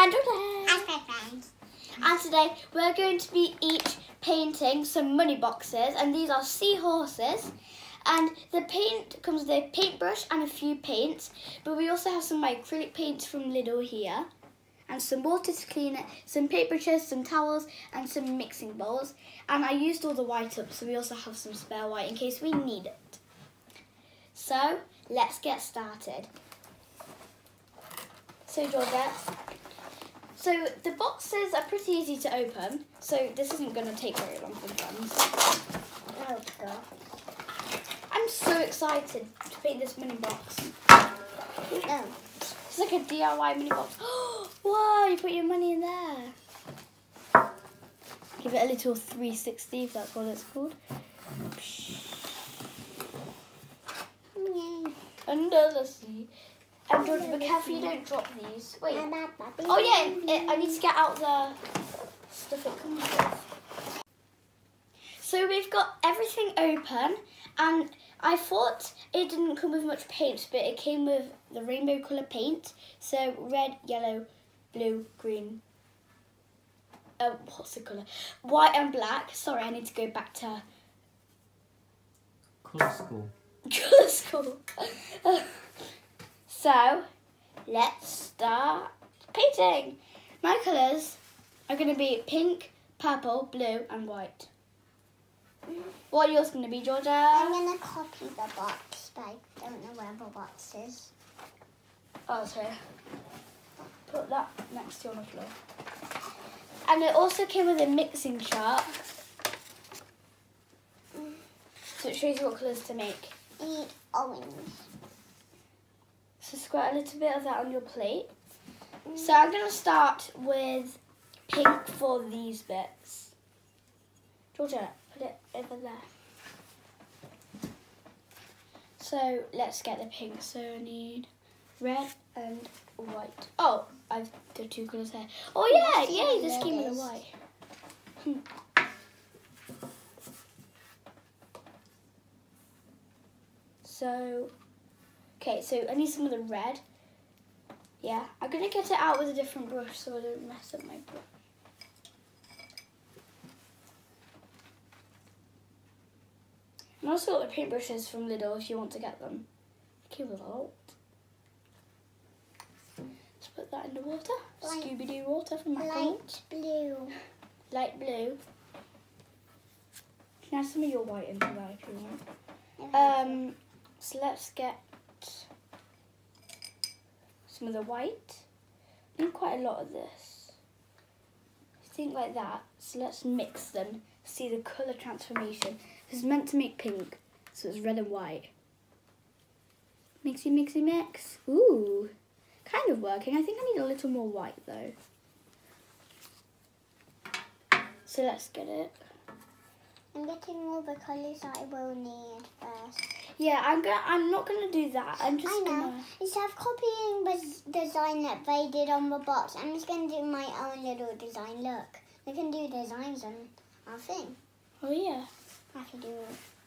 And. As my friends. And today we're going to be each painting some money boxes, and these are seahorses. And the paint comes with a paintbrush and a few paints, but we also have some acrylic paints from Lidl here, and some water to clean it, some paintbrushes, some towels, and some mixing bowls. And I used all the white up, so we also have some spare white in case we need it. So let's get started. So Georgette, so the boxes are pretty easy to open, so this isn't going to take very long for friends. Oh, God. I'm so excited to paint this mini box. It's like a DIY mini box. Whoa, you put your money in there. Give it a little 360 if that's what it's called. Under the sea. And George, be careful you don't drop these. Wait. Oh yeah, it, I need to get out the stuff it comes with. So we've got everything open and I thought it didn't come with much paint, but it came with the rainbow colour paint. So red, yellow, blue, green. Uh, what's the colour? White and black. Sorry, I need to go back to Colour school. colour school. so, let's start painting. My colours are going to be pink, purple, blue and white. What are yours going to be, Georgia? I'm gonna copy the box, but I don't know where the box is. Oh, sorry. Put that next to you on the floor. And it also came with a mixing chart. So it shows you what colours to make. I need orange. So squirt a little bit of that on your plate. So I'm going to start with pink for these bits. Georgia, put it over there. So let's get the pink. So I need red and white. Oh, I've the two colours there. Oh yeah, yay, this came with a white. Hmm. So, okay, so I need some of the red. Yeah, I'm gonna get it out with a different brush so I don't mess up my brush. And also got the paintbrushes from Lidl if you want to get them. With a lot. Let's put that in the water. Scooby Doo water from McDonald's. Light blue. Light blue. You can add some of your white into that if you want. Um, so let's get some of the white. Need quite a lot of this. I think like that. So let's mix them. See the colour transformation. This is meant to make pink, so it's red and white. Mixy, mixy, mix. Ooh, kind of working. I think I need a little more white though. So let's get it. I'm getting all the colours that I will need first. Yeah, I'm gonna. I'm not gonna do that. I'm just I know. gonna. Instead of copying the design that they did on the box, I'm just going to do my own little design. Look, we can do designs on our thing. Oh yeah. I can do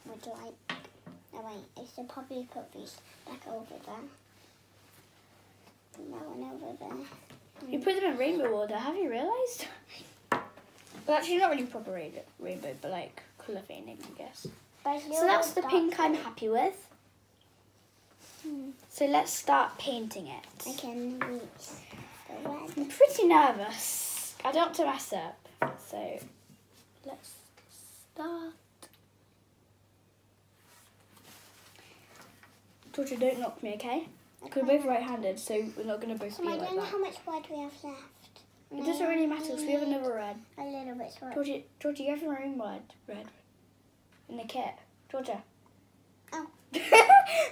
with like. Oh wait, it's should probably put these back over there. That one over there. You put them in rainbow order, have you realised? well, actually, not really proper ra- rainbow, but like colour fading, I guess. So that's the pink I'm happy with. Hmm. So let's start painting it. I can reach the red. I'm pretty nervous. I don't want to mess up. So let's start. Georgia, don't knock me, okay? Because we're both right-handed, so we're not going to both So be I like don't know that. how much white we have left. It doesn't really matter because we have another red. A little bit white. Georgia, Georgia, you have your own red. Red. In the kit. Georgia. Oh.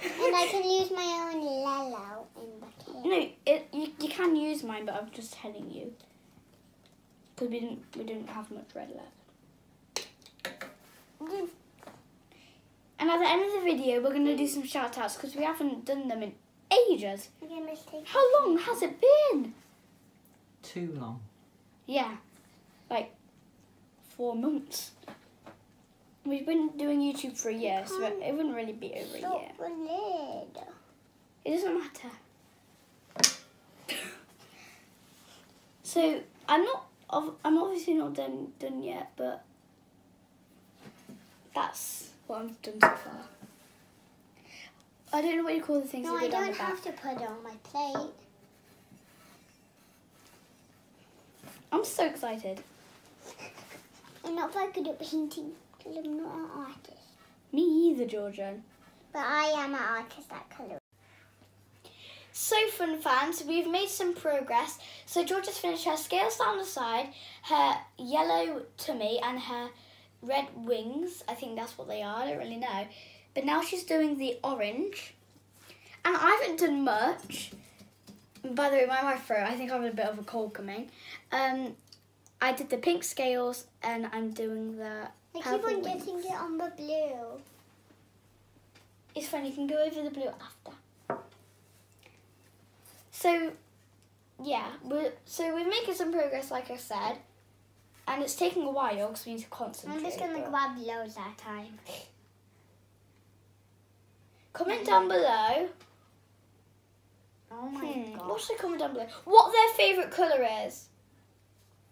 And I can use my own yellow in the kit. No, it you, you can use mine, but I'm just telling you because we didn't we didn't have much red left. Mm. And at the end of the video, we're gonna do some shout outs because we haven't done them in ages. Okay, let's take How long has it been? Too long. Yeah, like four months. We've been doing YouTube for a year, so it, wouldn't really be over a year. the lid. It doesn't matter. So I'm not. I'm obviously not done done yet, but that's what I've done so far. I don't know what you call the things No, I don't have to put it on my plate. I'm so excited. I'm not very good at painting because I'm not an artist. Me either, Georgia. But I am an artist at colour. So fun fans, we've made some progress. So Georgia's finished her scales down the side, her yellow tummy and her red wings. I think that's what they are, I don't really know. But now she's doing the orange. And I haven't done much. By the way, my, my throat, I think I have a bit of a cold coming. Um, I did the pink scales and I'm doing the I keep on wings. getting it on the blue. It's fine, you can go over the blue after. So, yeah, we're, so we're making some progress, like I said, and it's taking a while because we need to concentrate. I'm just going to grab loads at a time. Comment down below. Oh my Hmm, god. what should comment down below? What their favourite colour is.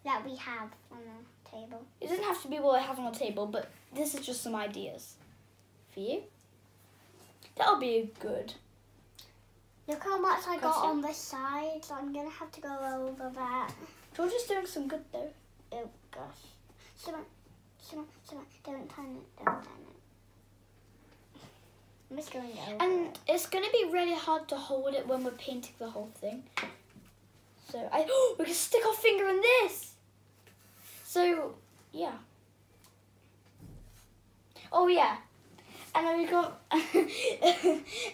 That we have on the table. It doesn't have to be what I have on the table, but this is just some ideas for you. That'll be good. Look how much I got on the sides. I'm going to have to go over that. Georgia's doing some good though. Oh gosh. Simon, Simon, Simon, don't turn it, don't turn it. I'm just going over And it. it's going to be really hard to hold it when we're painting the whole thing. So I we can stick our finger in this. So yeah. Oh yeah. And then we got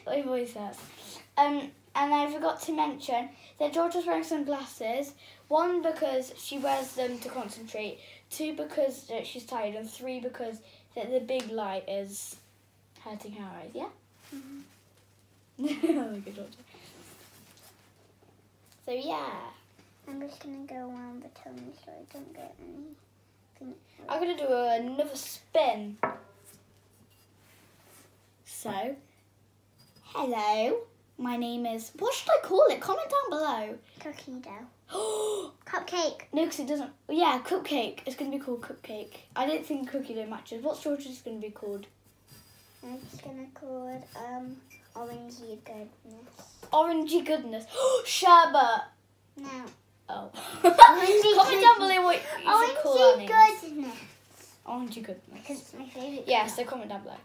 my voice hurts. Um and I forgot to mention that George was wearing some glasses. One because she wears them to concentrate. Two because she's tired, and three because the, the big light is hurting her eyes. Yeah. Good Georgia. So yeah, I'm just going to go around the tummy so I don't get anything. I'm gonna do another spin. So, hello. My name is. What should I call it? Comment down below. Cookie dough. no, Cupcake. because it doesn't. Yeah, cupcake. It's gonna be called cupcake. I don't think cookie dough matches. What's George's gonna be called? I'm just going to call it um, orangey goodness. Orangey goodness. Sherbet. No. Oh. Comment down below what you should call our names. goodness. Orangey goodness. Because it's my favourite Yeah, so comment down below.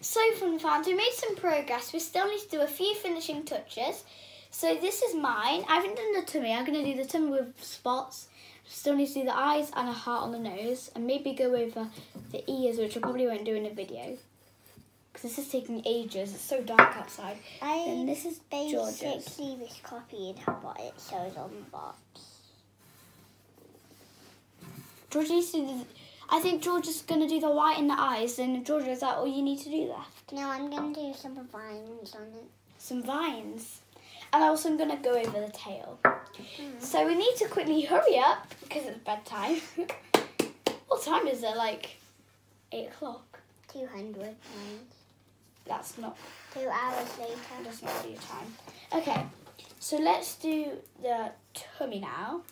So fun fans, we made some progress. We still need to do a few finishing touches. So this is mine. I haven't done the tummy. I'm going to do the tummy with spots. Still need to do the eyes and a heart on the nose. And maybe go over the ears, which I probably won't do in a video. Because this is taking ages. It's so dark outside. I And this is George's. basically just copied what it shows on the box. George needs to do the, I think George is going to do the white in the eyes. And George, is that all you need to do left? No, I'm going to do some vines on it. Some vines. And also I'm going to go over the tail. Mm. So we need to quickly hurry up because it's bedtime. what time is it? Like eight o'clock. 200 vines. That's not. Two hours later. That's not really a time. Okay. So let's do the tummy now.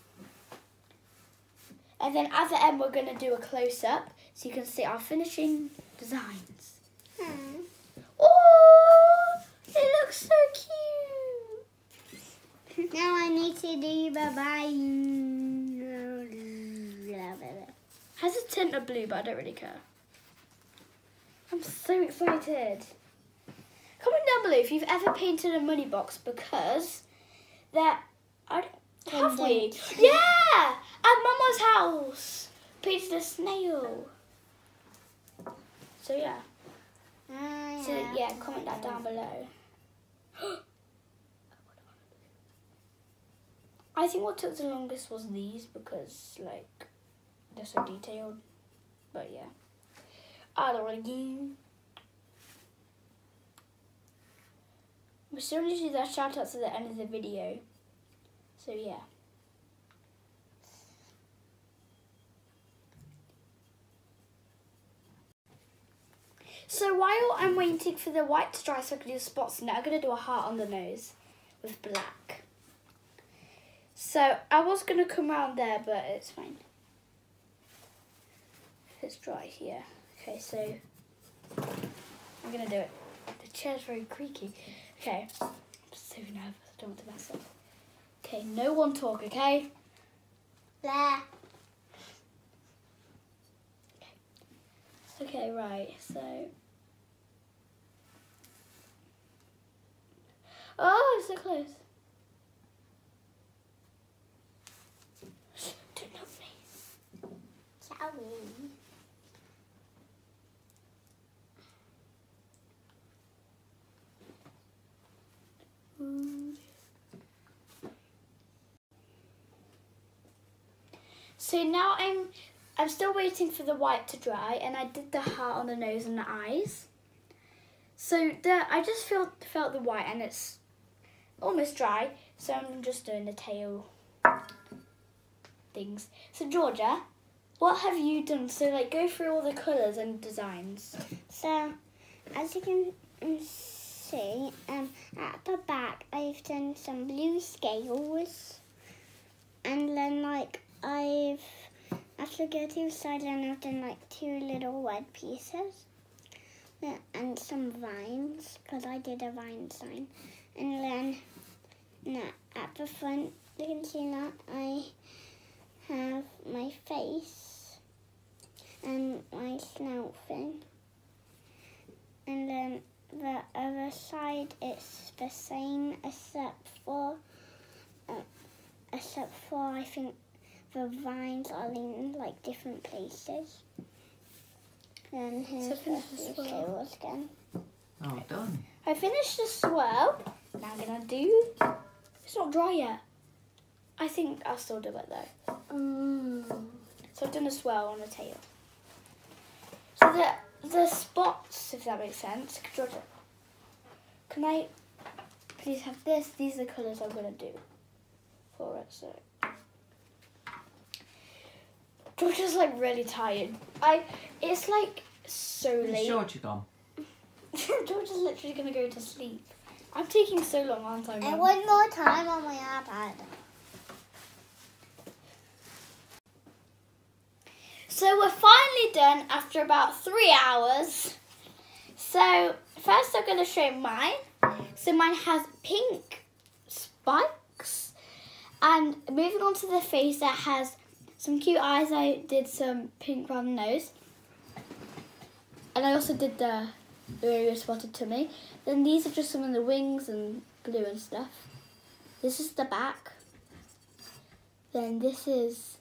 And then at the end we're gonna do a close up so you can see our finishing designs. Hmm. Oh, it looks so cute. Now I need to do vine. Has a tint of blue, but I don't really care. I'm so excited. Comment down below if you've ever painted a money box because that I don't have we? Yeah, at Mama's house. Painted a snail. So yeah. Ah, So yeah, comment that down below. I think what took the longest was these because like they're so detailed. But yeah. I don't really We still need to do that shout outs at the end of the video. So yeah. So while I'm waiting for the white to dry so I can do the spots it, I'm going to do a heart on the nose with black. So I was going to come around there, but it's fine. It's dry here. Okay, so I'm going to do it. The chair's very creaky. Okay, I'm so nervous. I don't want to mess up. Okay, no one talk, okay? There. Okay, right, so. Oh, it's so close. Don't me. Sorry. So now I'm I'm still waiting for the white to dry and I did the heart on the nose and the eyes. So the I just felt felt the white and it's almost dry, so I'm just doing the tail things. So Georgia, what have you done? So like go through all the colours and designs. So, as you can see, um, at the back, I've done some blue scales, and then like I've after go to the side, and I've done like two little red pieces, and some vines because I did a vine sign, and then now at the front, you can see that I have my face and my snout thing. And then the other side, it's the same except for, uh, except for I think the vines are in like different places. And here's the finish the swirl. again. Oh, done. I finished the swirl. Now I'm gonna do. It's not dry yet. I think I'll still do it though. Mm. So I've done a swirl on the tail. So the the spots, if that makes sense. Can I please have this? These are the colours I'm gonna do for it. So Georgia's like really tired. I it's like so Where's late. Georgia gone? Georgia's literally gonna go to sleep. I'm taking so long, aren't I? And one more time on my iPad. So we're finally done after about three hours. So first I'm going to show mine. So mine has pink spikes. And moving on to the face that has some cute eyes. I did some pink round nose. And I also did the area spotted tummy. Then these are just some of the wings and blue and stuff. This is the back. Then this is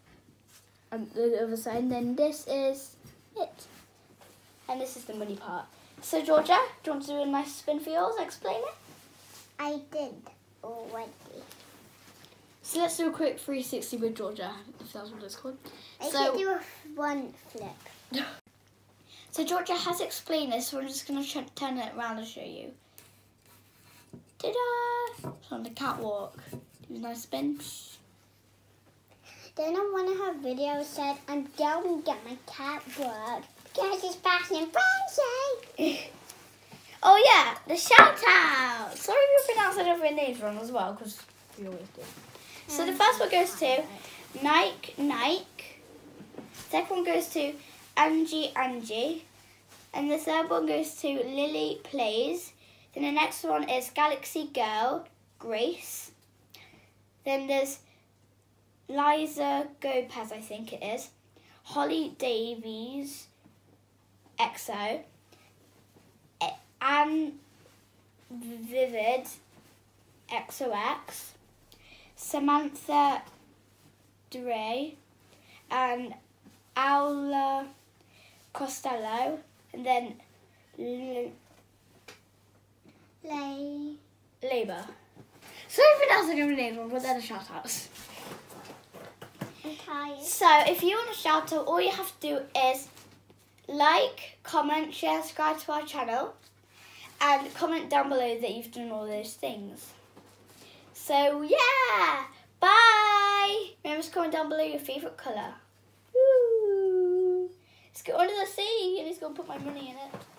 on the other side. And then this is it. And this is the money part. So Georgia, do you want to do a nice spin for yours? Explain it. I did already. So let's do a quick 360 with Georgia, if that's what it's called. I So- could do a front flip. So Georgia has explained this, so I'm just going to turn it around and show you. Ta-da! On the catwalk. Do a nice spin. Then on one of her videos said, I'm going to get my cat work because it's fast and fancy. Oh yeah, the shout out. Sorry if we pronounced every names wrong as well, because we always do. So the first one goes to Nike Nike. Second one goes to Angie Angie. And the third one goes to Lily Plays. Then the next one is Galaxy Girl Grace. Then there's Liza Gopez, I think it is. Holly Davies EXO. Anne Vivid XOX. Samantha Dre. And Aula Costello. And then L- Lay. Labour. Sorry if pronouncing every name wrong, but they're the shout outs. Tired. So if you want to shout out, all you have to do is like, comment, share, subscribe to our channel, and comment down below that you've done all those things. So yeah, bye. Remember to comment down below your favourite colour. Let's go under the sea and he's going to put my money in it.